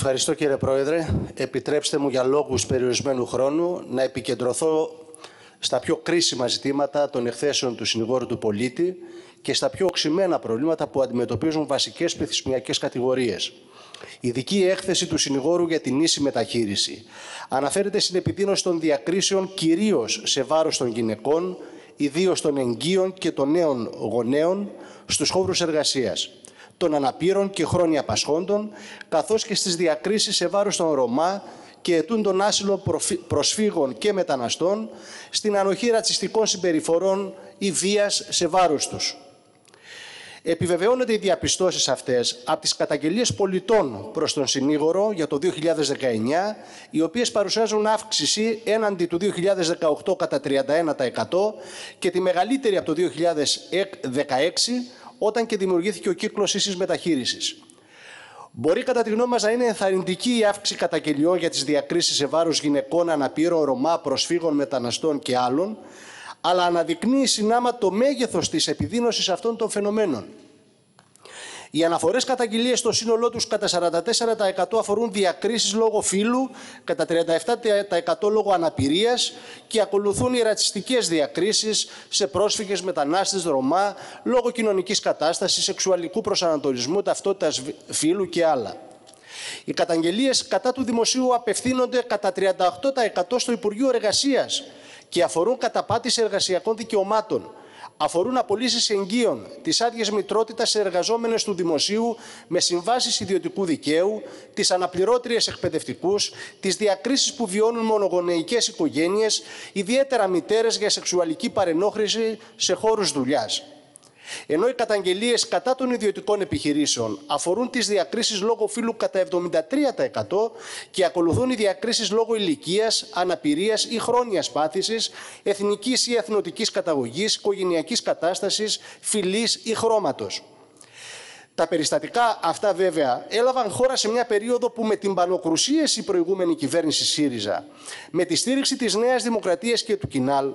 Ευχαριστώ κύριε Πρόεδρε. Επιτρέψτε μου για λόγους περιορισμένου χρόνου να επικεντρωθώ στα πιο κρίσιμα ζητήματα των εκθέσεων του συνηγόρου του πολίτη και στα πιο οξυμένα προβλήματα που αντιμετωπίζουν βασικές πληθυσμιακές κατηγορίες. Ειδική έκθεση του συνηγόρου για την ίση μεταχείριση αναφέρεται στην επιδείνωση των διακρίσεων κυρίως σε βάρος των γυναικών, ιδίως των εγγύων και των νέων γονέων στους χώρους εργασίας των αναπήρων και χρόνια απασχόντων, καθώς και στις διακρίσεις σε βάρος των Ρωμά και ετούντων άσυλων προσφύγων και μεταναστών, στην ανοχή ρατσιστικών συμπεριφορών ή βίας σε βάρος τους. Επιβεβαιώνονται οι διαπιστώσεις αυτές από τις καταγγελίες πολιτών προς τον συνήγορο για το 2019, οι οποίες παρουσιάζουν αύξηση έναντι του 2018 κατά 31% και τη μεγαλύτερη από το 2016, όταν και δημιουργήθηκε ο κύκλος ίσης μεταχείρισης. Μπορεί κατά τη γνώμη μας να είναι ενθαρρυντική η αύξηση καταγγελιών για τις διακρίσεις σε βάρος γυναικών, αναπήρων, Ρωμά, προσφύγων, μεταναστών και άλλων, αλλά αναδεικνύει συνάμα το μέγεθος της επιδείνωσης αυτών των φαινομένων. Οι αναφορές καταγγελίες στο σύνολό τους κατά 44% αφορούν διακρίσεις λόγω φύλου, κατά 37% λόγω αναπηρίας και ακολουθούν οι ρατσιστικές διακρίσεις σε πρόσφυγες, μετανάστες, Ρωμά, λόγω κοινωνικής κατάστασης, σεξουαλικού προσανατολισμού, ταυτότητας φύλου και άλλα. Οι καταγγελίες κατά του δημοσίου απευθύνονται κατά 38% στο Υπουργείο Εργασίας και αφορούν καταπάτηση εργασιακών δικαιωμάτων, αφορούν απολύσεις εγγύων, τι άδειε μητρότητας σε εργαζόμενες του δημοσίου με συμβάσεις ιδιωτικού δικαίου, τις αναπληρώτριες εκπαιδευτικούς, τις διακρίσεις που βιώνουν μονογονεϊκές οικογένειες, ιδιαίτερα μητέρες για σεξουαλική παρενόχληση σε χώρους δουλειάς. Ενώ οι καταγγελίες κατά των ιδιωτικών επιχειρήσεων αφορούν τις διακρίσεις λόγω φύλου κατά 73% και ακολουθούν οι διακρίσεις λόγω ηλικίας, αναπηρίας ή χρόνια πάθηση, εθνικής ή εθνοτικής καταγωγής, οικογενειακής κατάστασης, φυλής ή χρώματος. Τα περιστατικά αυτά βέβαια έλαβαν χώρα σε μια περίοδο που με την παλοκρουσίαση η προηγούμενη κυβέρνηση ΣΥΡΙΖΑ, με τη στήριξη της Νέας Δημοκρατίας και του Κινάλ,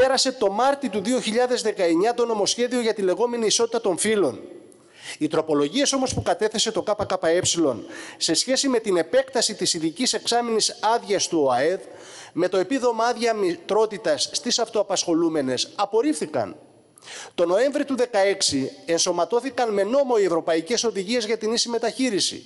πέρασε το Μάρτι του 2019 το νομοσχέδιο για τη λεγόμενη ισότητα των φύλων. Οι τροπολογίες όμως που κατέθεσε το ΚΚΕ σε σχέση με την επέκταση της ειδικής εξάμεινης άδειας του ΟΑΕΔ με το επίδομα άδεια μητρότητας στις αυτοαπασχολούμενες απορρίφθηκαν. Το Νοέμβρη του 2016 ενσωματώθηκαν με νόμο οι Ευρωπαϊκές Οδηγίες για την ίση μεταχείριση.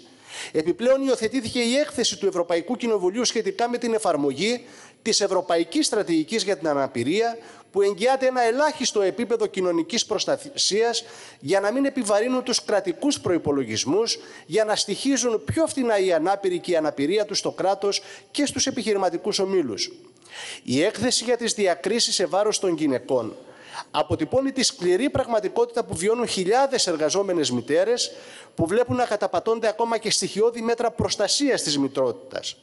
Επιπλέον υιοθετήθηκε η έκθεση του Ευρωπαϊκού Κοινοβουλίου σχετικά με την εφαρμογή της Ευρωπαϊκής Στρατηγικής για την Αναπηρία που εγγυάται ένα ελάχιστο επίπεδο κοινωνικής προστασίας για να μην επιβαρύνουν τους κρατικούς προϋπολογισμούς, για να στοιχίζουν πιο φθηνά οι ανάπηροι και η αναπηρία τους στο κράτος και στους επιχειρηματικούς ομίλους. Η έκθεση για τις διακρίσεις σε βάρος των γυναικών αποτυπώνει τη σκληρή πραγματικότητα που βιώνουν χιλιάδες εργαζόμενες μητέρες που βλέπουν να καταπατώνται ακόμα και στοιχειώδη μέτρα προστασίας της μητρότητας.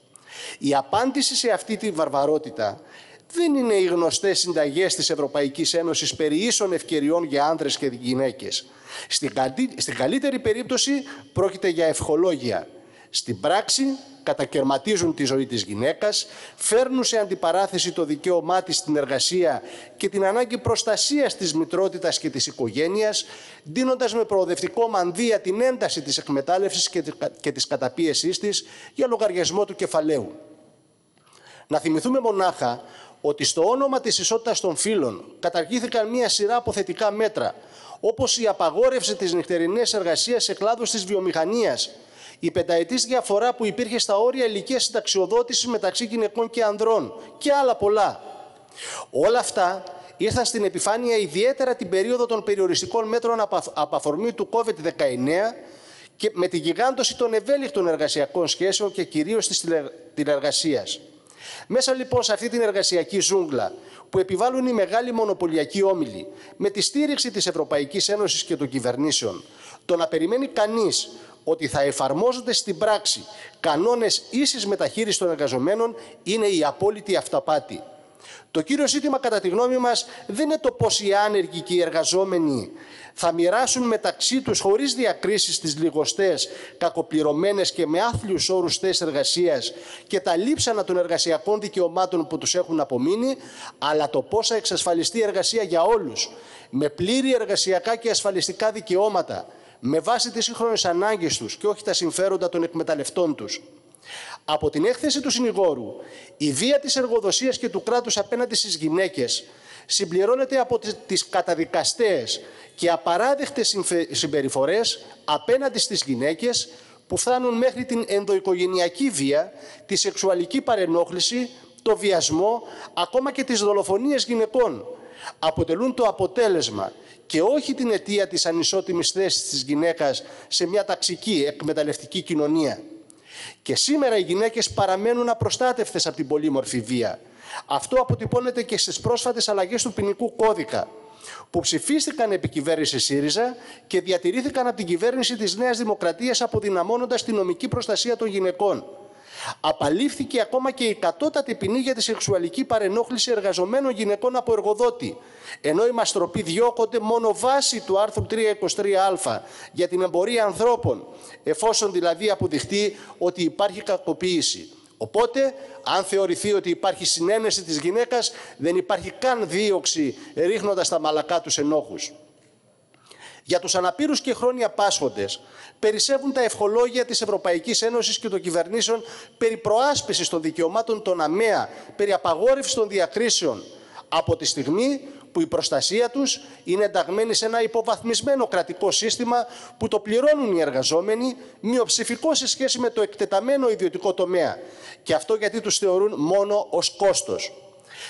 Η απάντηση σε αυτή τη βαρβαρότητα δεν είναι οι γνωστές συνταγές της Ευρωπαϊκής Ένωσης περί ίσων ευκαιριών για άνδρες και γυναίκες. Στην καλύτερη περίπτωση πρόκειται για ευχολόγια. Στην πράξη κατακαιρματίζουν τη ζωή της γυναίκας, φέρνουν σε αντιπαράθεση το δικαίωμά της στην εργασία και την ανάγκη προστασίας της μητρότητας και της οικογένειας, δίνοντας με προοδευτικό μανδύα την ένταση της εκμετάλλευσης και της καταπίεσής της για λογαριασμό του κεφαλαίου. Να θυμηθούμε μονάχα ότι στο όνομα της ισότητας των φύλων καταργήθηκαν μία σειρά αποθετικά μέτρα, όπως η απαγόρευση της νυχτερινής εργασίας σε κλάδους της βιομηχανίας, η πενταετής διαφορά που υπήρχε στα όρια ηλικίας συνταξιοδότησης μεταξύ γυναικών και ανδρών και άλλα πολλά. Όλα αυτά ήρθαν στην επιφάνεια ιδιαίτερα την περίοδο των περιοριστικών μέτρων από αφορμή του COVID-19 και με τη γιγάντωση των ευέλικτων εργασιακών σχέσεων και κυρίως της τηλεργασίας. Μέσα λοιπόν σε αυτή την εργασιακή ζούγκλα που επιβάλλουν οι μεγάλοι μονοπωλιακοί όμιλοι με τη στήριξη της Ευρωπαϊκής Ένωσης και των κυβερνήσεων, το να περιμένει κανείς ότι θα εφαρμόζονται στην πράξη κανόνες ίσης μεταχείρισης των εργαζομένων είναι η απόλυτη αυταπάτη. Το κύριο ζήτημα κατά τη γνώμη μας δεν είναι το πώς οι άνεργοι και οι εργαζόμενοι θα μοιράσουν μεταξύ τους χωρίς διακρίσεις τις λιγοστές, κακοπληρωμένες και με άθλιους όρους θέσεις εργασίας και τα λείψανα των εργασιακών δικαιωμάτων που τους έχουν απομείνει, αλλά το πώς θα εξασφαλιστεί εργασία για όλους, με πλήρη εργασιακά και ασφαλιστικά δικαιώματα, με βάση τις σύγχρονες ανάγκες τους και όχι τα συμφέροντα των εκμεταλλευτών τους. Από την έκθεση του συνηγόρου, η βία της εργοδοσίας και του κράτους απέναντι στις γυναίκες συμπληρώνεται από τις καταδικαστές και απαράδεκτες συμπεριφορές απέναντι στις γυναίκες που φτάνουν μέχρι την ενδοοικογενειακή βία, τη σεξουαλική παρενόχληση, το βιασμό, ακόμα και τις δολοφονίες γυναικών. Αποτελούν το αποτέλεσμα και όχι την αιτία της ανισότιμης θέσης της γυναίκας σε μια ταξική εκμεταλλευτική κοινωνία. Και σήμερα οι γυναίκες παραμένουν απροστάτευτες από την πολύμορφη βία. Αυτό αποτυπώνεται και στις πρόσφατες αλλαγές του ποινικού κώδικα που ψηφίστηκαν επί κυβέρνησης ΣΥΡΙΖΑ και διατηρήθηκαν από την κυβέρνηση της Νέας Δημοκρατίας αποδυναμώνοντας τη νομική προστασία των γυναικών. Απαλήφθηκε ακόμα και η κατώτατη ποινή για τη σεξουαλική παρενόχληση εργαζομένων γυναικών από εργοδότη, ενώ οι μαστροποί διώκονται μόνο βάση του άρθρου 323α για την εμπορία ανθρώπων, εφόσον δηλαδή αποδειχτεί ότι υπάρχει κακοποίηση. Οπότε, αν θεωρηθεί ότι υπάρχει συνένεση της γυναίκας, δεν υπάρχει καν δίωξη ρίχνοντας τα μαλακά τους ενόχους. Για τους αναπήρους και χρόνια πάσχοντες, περισσεύουν τα ευχολόγια της Ευρωπαϊκής Ένωσης και των κυβερνήσεων περί προάσπισης των δικαιωμάτων των ΑΜΕΑ, περί απαγόρευσης των διακρίσεων, από τη στιγμή που η προστασία τους είναι ενταγμένη σε ένα υποβαθμισμένο κρατικό σύστημα που το πληρώνουν οι εργαζόμενοι, μειοψηφικό σε σχέση με το εκτεταμένο ιδιωτικό τομέα. Και αυτό γιατί τους θεωρούν μόνο ως κόστος.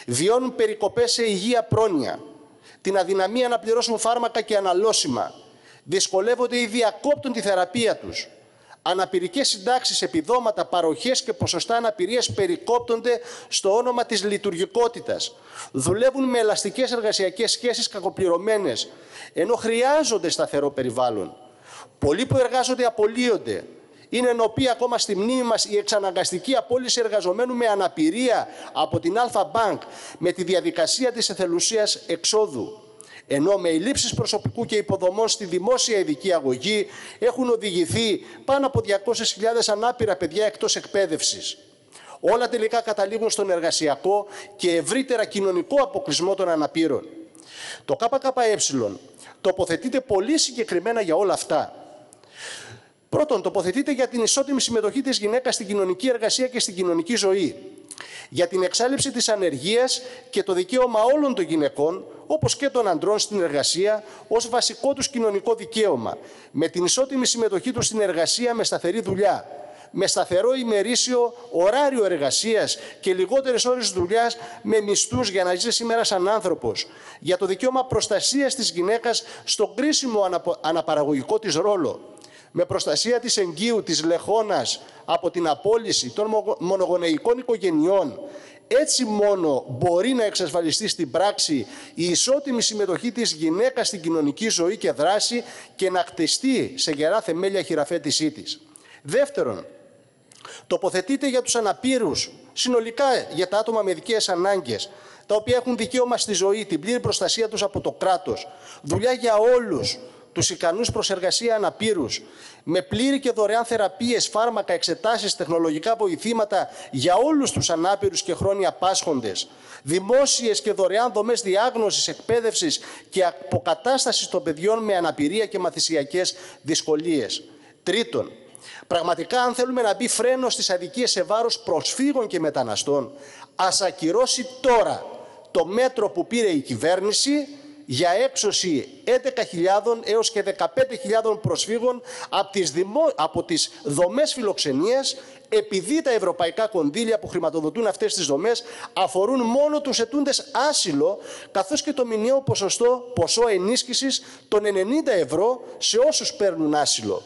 Βιώνουν περικοπές σε υγεία πρόνοια, την αδυναμία να πληρώσουν φάρμακα και αναλώσιμα, δυσκολεύονται ή διακόπτουν τη θεραπεία τους, αναπηρικές συντάξεις, επιδόματα, παροχές και ποσοστά αναπηρίας περικόπτονται στο όνομα της λειτουργικότητας. Δουλεύουν με ελαστικές εργασιακές σχέσεις κακοπληρωμένες, ενώ χρειάζονται σταθερό περιβάλλον. Πολλοί που εργάζονται απολύονται. Είναι ενωπή ακόμα στη μνήμη μας η εξαναγκαστική απόλυση εργαζομένου με αναπηρία από την Αλφα Bank με τη διαδικασία της εθελουσίας εξόδου ενώ με ελλείψεις προσωπικού και υποδομών στη δημόσια ειδική αγωγή έχουν οδηγηθεί πάνω από 200.000 ανάπηρα παιδιά εκτός εκπαίδευσης. Όλα τελικά καταλήγουν στον εργασιακό και ευρύτερα κοινωνικό αποκλεισμό των αναπήρων. Το ΚΚΕ τοποθετείται πολύ συγκεκριμένα για όλα αυτά. Πρώτον, τοποθετείται για την ισότιμη συμμετοχή της γυναίκας στην κοινωνική εργασία και στην κοινωνική ζωή. Για την εξάλληψη της ανεργίας και το δικαίωμα όλων των γυναικών, όπως και των αντρών στην εργασία, ως βασικό τους κοινωνικό δικαίωμα, με την ισότιμη συμμετοχή τους στην εργασία με σταθερή δουλειά, με σταθερό ημερήσιο ωράριο εργασίας και λιγότερες ώρες δουλειάς με μισθούς για να ζεις σήμερα σαν άνθρωπος, για το δικαίωμα προστασίας της γυναίκας στον κρίσιμο αναπαραγωγικό της ρόλο, με προστασία της εγκύου, της λεχόνας από την απόλυση των μονογονεϊκών οικογενειών. Έτσι μόνο μπορεί να εξασφαλιστεί στην πράξη η ισότιμη συμμετοχή της γυναίκας στην κοινωνική ζωή και δράση και να χτιστεί σε γερά θεμέλια χειραφέτησή της. Δεύτερον, τοποθετείται για τους αναπήρους, συνολικά για τα άτομα με ειδικές ανάγκες, τα οποία έχουν δικαίωμα στη ζωή, την πλήρη προστασία τους από το κράτος, δουλειά για όλους, τους ικανούς προ εργασία αναπήρους, με πλήρη και δωρεάν θεραπείες, φάρμακα, εξετάσεις, τεχνολογικά βοηθήματα για όλους τους ανάπηρους και χρόνια πάσχοντες, δημόσιες και δωρεάν δομές διάγνωσης, εκπαίδευσης και αποκατάστασης των παιδιών με αναπηρία και μαθησιακές δυσκολίες. Τρίτον, πραγματικά αν θέλουμε να μπει φρένος στις αδικίες σε βάρος προσφύγων και μεταναστών, ας ακυρώσει τώρα το μέτρο που πήρε η κυβέρνηση για έξωση 11.000 έως και 15.000 προσφύγων από τις, δημο... από τις δομές φιλοξενίας επειδή τα ευρωπαϊκά κονδύλια που χρηματοδοτούν αυτές τις δομές αφορούν μόνο τους ετούντες άσυλο καθώς και το μηνιαίο ποσοστό, ποσό ενίσχυσης των 90 ευρώ σε όσους παίρνουν άσυλο.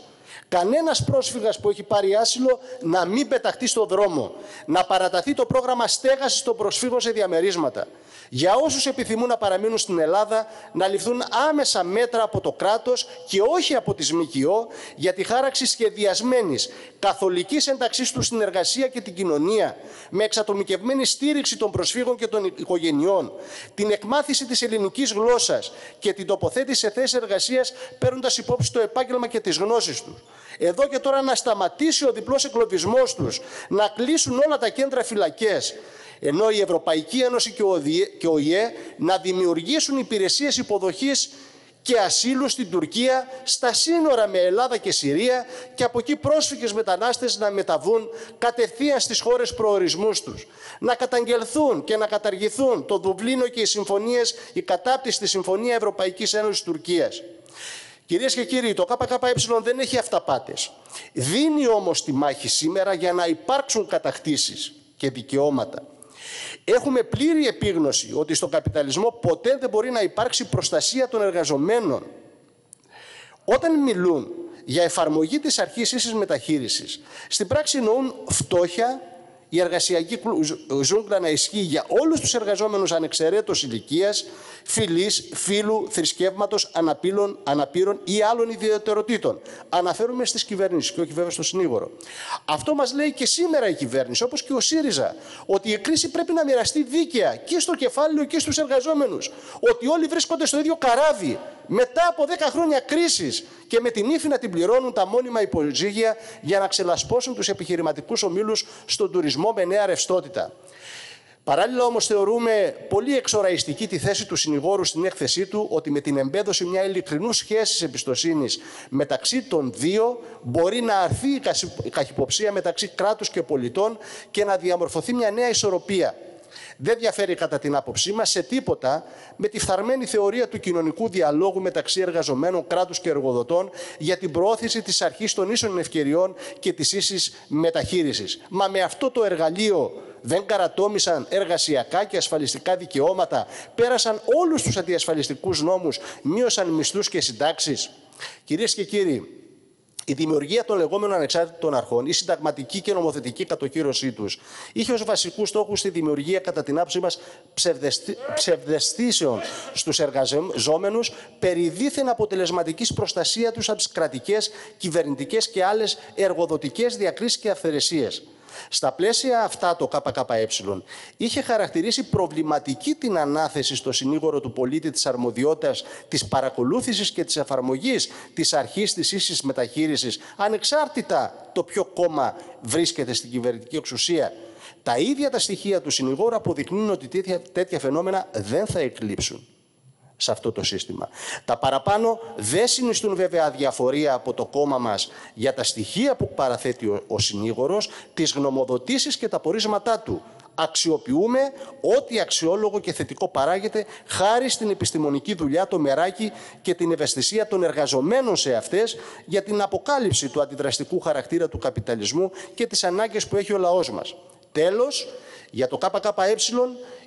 Κανένας πρόσφυγας που έχει πάρει άσυλο να μην πεταχτεί στον δρόμο. Να παραταθεί το πρόγραμμα στέγασης των προσφύγων σε διαμερίσματα. Για όσους επιθυμούν να παραμείνουν στην Ελλάδα, να ληφθούν άμεσα μέτρα από το κράτος και όχι από τις ΜΚΟ για τη χάραξη σχεδιασμένης καθολικής ένταξής τους στην εργασία και την κοινωνία, με εξατομικευμένη στήριξη των προσφύγων και των οικογενειών, την εκμάθηση της ελληνικής γλώσσας και την τοποθέτηση σε θέσεις εργασίας παίρνοντας υπόψη το επάγγελμα και τις γνώσεις τους. Εδώ και τώρα να σταματήσει ο διπλός εγκλωβισμός τους, να κλείσουν όλα τα κέντρα φυλακές, ενώ η Ευρωπαϊκή Ένωση και ο ΙΕ να δημιουργήσουν υπηρεσίες υποδοχής και ασύλου στην Τουρκία, στα σύνορα με Ελλάδα και Συρία και από εκεί πρόσφυγες μετανάστες να μεταβούν κατευθείαν στις χώρες προορισμούς τους. Να καταγγελθούν και να καταργηθούν το Δουβλίνο και οι συμφωνίες, η κατάπτυση της Συμφωνία Ευρωπαϊκής Ένωσης Τουρκίας. Κυρίες και κύριοι, το ΚΚΕ δεν έχει αυταπάτες. Δίνει όμως τη μάχη σήμερα για να υπάρξουν κατακτήσεις και δικαιώματα. Έχουμε πλήρη επίγνωση ότι στον καπιταλισμό ποτέ δεν μπορεί να υπάρξει προστασία των εργαζομένων. Όταν μιλούν για εφαρμογή της αρχής ίσης μεταχείρισης, στην πράξη εννοούν φτώχεια, η εργασιακή ζούγκλα να ισχύει για όλους τους εργαζόμενους ανεξαιρέτως ηλικίας, φυλής, φύλου, θρησκεύματος, αναπήρων, αναπήρων ή άλλων ιδιαιτεροτήτων. Αναφέρουμε στις κυβερνήσεις και όχι βέβαια στο συνήγορο. Αυτό μας λέει και σήμερα η κυβέρνηση, όπως και ο ΣΥΡΙΖΑ, ότι η κρίση πρέπει να μοιραστεί δίκαια και στο κεφάλαιο και στους εργαζόμενους. Ότι όλοι βρίσκονται στο ίδιο καράβι μετά από 10 χρόνια κρίσης και με την ύφη να την πληρώνουν τα μόνιμα υποζύγια για να ξελασπώσουν τους επιχειρηματικούς ομίλους στον τουρισμό με νέα ρευστότητα. Παράλληλα όμως θεωρούμε πολύ εξοραϊστική τη θέση του συνηγόρου στην έκθεσή του ότι με την εμπέδωση μια ειλικρινούς σχέσης εμπιστοσύνης μεταξύ των δύο μπορεί να αρθεί η καχυποψία μεταξύ κράτους και πολιτών και να διαμορφωθεί μια νέα ισορροπία δεν διαφέρει κατά την άποψή μας σε τίποτα με τη φθαρμένη θεωρία του κοινωνικού διαλόγου μεταξύ εργαζομένων κράτους και εργοδοτών για την προώθηση της αρχής των ίσων ευκαιριών και της ίσης μεταχείρισης. Μα με αυτό το εργαλείο δεν καρατόμησαν εργασιακά και ασφαλιστικά δικαιώματα, πέρασαν όλους τους αντιασφαλιστικούς νόμους, μείωσαν μισθούς και συντάξεις. Κυρίες και κύριοι, η δημιουργία των λεγόμενων ανεξάρτητων αρχών, η συνταγματική και νομοθετική κατοχήρωσή τους, είχε ως βασικούς στόχους τη δημιουργία, κατά την άποψή μας, ψευδεστήσεων στους εργαζόμενου περί δίθεν αποτελεσματικής προστασίας τους από τις κρατικές, κυβερνητικές και άλλες εργοδοτικές διακρίσεις και αυθαιρεσίες. Στα πλαίσια αυτά το ΚΚΕ είχε χαρακτηρίσει προβληματική την ανάθεση στο συνήγορο του πολίτη της αρμοδιότητας της παρακολούθησης και της εφαρμογής της αρχής της ίσης μεταχείρισης ανεξάρτητα το ποιο κόμμα βρίσκεται στην κυβερνητική εξουσία. Τα ίδια τα στοιχεία του συνηγόρου αποδεικνύουν ότι τέτοια φαινόμενα δεν θα εκλείψουν σε αυτό το σύστημα. Τα παραπάνω δεν συνιστούν βέβαια αδιαφορία από το κόμμα μας για τα στοιχεία που παραθέτει ο, ο συνήγορος, τις γνωμοδοτήσεις και τα πορίσματά του. Αξιοποιούμε ό,τι αξιόλογο και θετικό παράγεται χάρη στην επιστημονική δουλειά, το μεράκι και την ευαισθησία των εργαζομένων σε αυτές για την αποκάλυψη του αντιδραστικού χαρακτήρα του καπιταλισμού και τις ανάγκες που έχει ο λαός μας. Τέλος, για το ΚΚΕ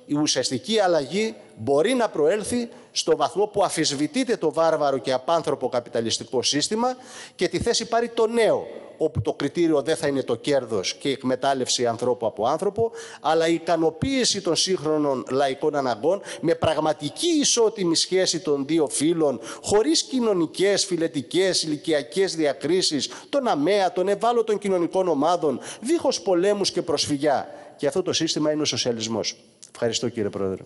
η ουσιαστική αλλαγή μπορεί να προέλθει στο βαθμό που αφισβητείται το βάρβαρο και απάνθρωπο καπιταλιστικό σύστημα και τη θέση πάρει το νέο, όπου το κριτήριο δεν θα είναι το κέρδος και η εκμετάλλευση ανθρώπου από άνθρωπο, αλλά η ικανοποίηση των σύγχρονων λαϊκών αναγκών με πραγματική ισότιμη σχέση των δύο φύλων, χωρίς κοινωνικές, φιλετικές, ηλικιακές διακρίσεις, των αμαία, των ευάλωτων κοινωνικών ομάδων, δίχως πολέμους και προσφυγιά. Και αυτό το σύστημα είναι ο σοσιαλισμός. Ευχαριστώ κύριε Πρόεδρε.